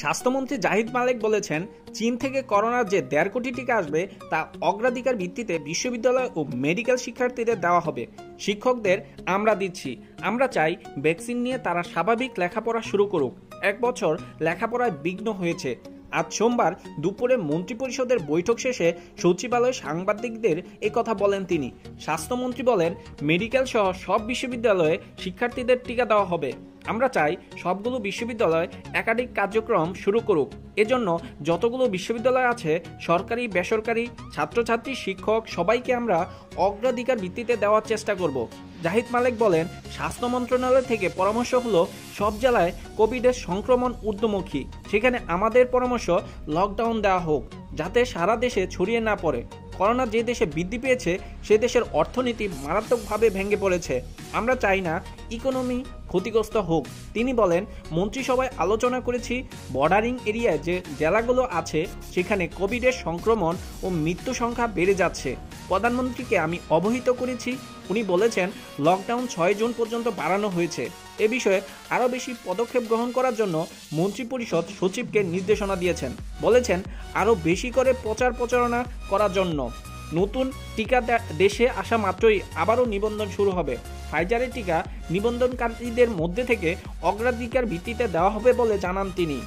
স্বাস্থ্যমন্ত্রী জাহিদ মালিক বলেছেন, চীন থেকে করোনার যে দেড় কোটি টিকা আসবে, তা অগ্রাধিকার ভিত্তিতে বিশ্ববিদ্যালয় ও মেডিকেল শিক্ষার্থীদের দেওয়া হবে। শিক্ষকদের আমরা দিচ্ছি। আমরা চাই ভ্যাকসিন নিয়ে তারা স্বাভাবিক লেখাপড়া শুরু করুক। এক বছর লেখাপড়ায় বিঘ্ন হয়েছে। আজ সোমবার দুপুরে মন্ত্রিপরিষদের বৈঠক শেষে সচিবালয়ে সাংবাদিকদের কথা বলেন তিনি। স্বাস্থ্যমন্ত্রী বলেন, মেডিকেল সহ সব বিশ্ববিদ্যালয়ে শিক্ষার্থীদের টিকা দেওয়া হবে। আমরা চাই সবগুলো বিশ্ববিদ্যালয় একাধিক কার্যক্রম শুরু করুক। এজন্য যতগুলো বিশ্ববিদ্যালয় আছে, সরকারি, বেসরকারি, ছাত্রছাত্রী, শিক্ষক, সবাইকে আমরা অগ্রাধিকার ভিত্তিতে দেওয়ার চেষ্টা করব। জাহিদ মালিক বলেন, স্বাস্থ্য মন্ত্রণালয় থেকে পরামর্শ হলো, সব জেলায় কোভিডের সংক্রমণ ঊর্ধ্বমুখী। সেখানে আমাদের পরামর্শ লকডাউন দেওয়া হোক, যাতে সারা দেশে ছড়িয়ে না পড়ে। করোনা যে দেশে বৃদ্ধি পেয়েছে, সে দেশের অর্থনীতি মারাত্মকভাবে ভেঙে পড়েছে। আমরা চাই না, ইকোনমি ক্ষতিগ্রস্ত হোক। তিনি বলেন, মন্ত্রিসভায় আলোচনা করেছি, বর্ডারিং এরিয়ায় যে জেলাগুলো আছে, সেখানে কোভিডের সংক্রমণ ও মৃত্যু সংখ্যা বেড়ে যাচ্ছে। প্রধানমন্ত্রীকে আমি অবহিত করেছি। উনি বলেছেন, লকডাউন ছয় জুন পর্যন্ত বাড়ানো হয়েছে। এ বিষয়ে আরও বেশি পদক্ষেপ গ্রহণ করার জন্য মন্ত্রিপরিষদ সচিবকে নির্দেশনা দিয়েছেন। বলেছেন, আরও বেশি করে প্রচার প্রচারণা করার জন্য। নতুন টিকা দেশে আসা মাত্রই আবারও নিবন্ধন শুরু হবে। ফাইজারের টিকা নিবন্ধনকারীদের মধ্যে থেকে অগ্রাধিকার ভিত্তিতে দেওয়া হবে বলে জানান তিনি।